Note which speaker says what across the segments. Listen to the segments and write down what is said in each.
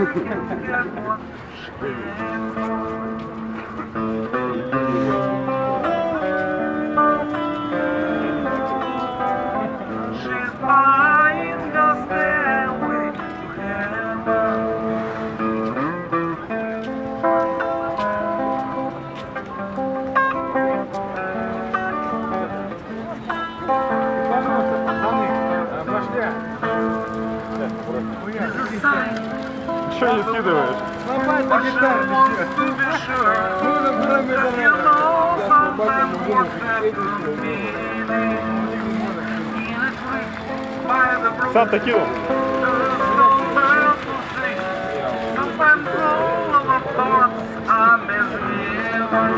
Speaker 1: Что не скидываешь?
Speaker 2: Сам такие он. Thoughts are miserable.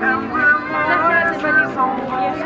Speaker 2: and we're more than some folks.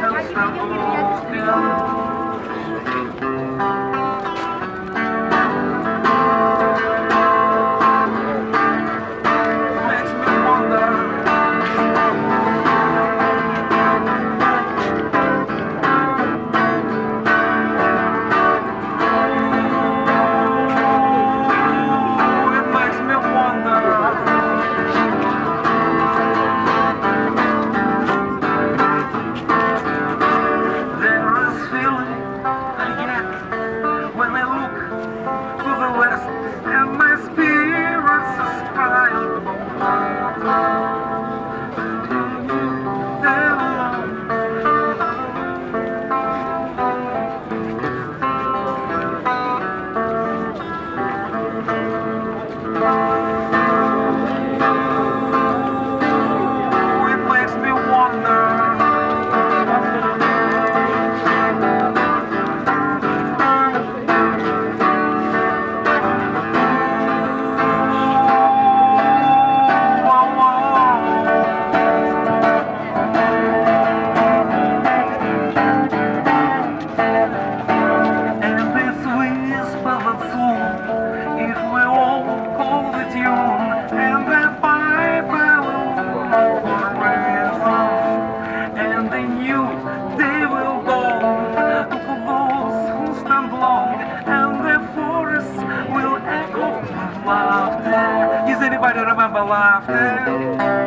Speaker 2: laughter.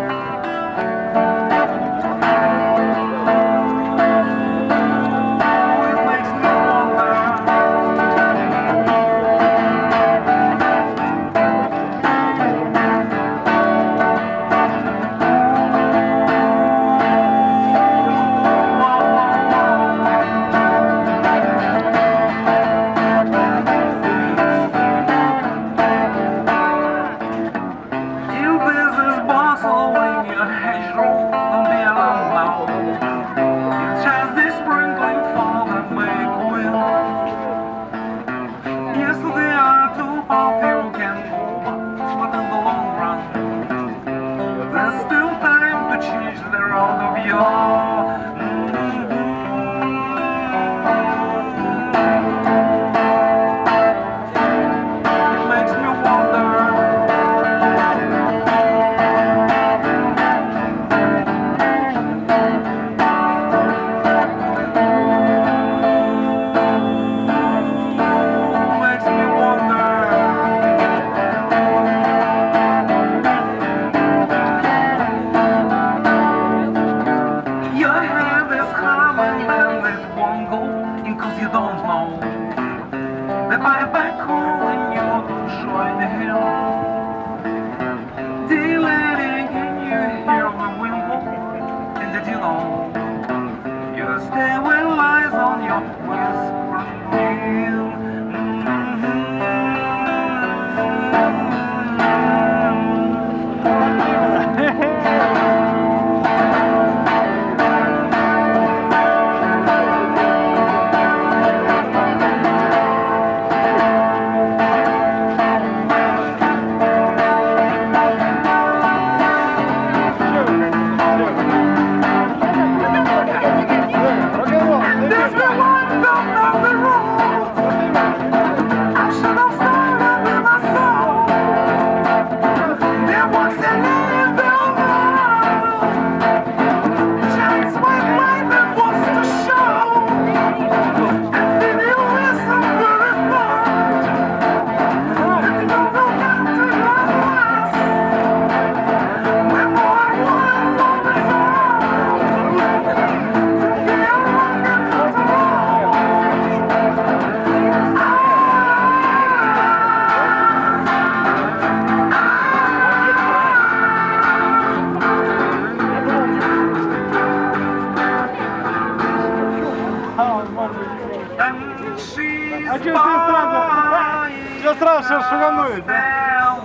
Speaker 2: А что ты сразу? Что сразу шуганует? да?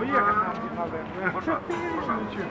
Speaker 2: Уехать нам не надо.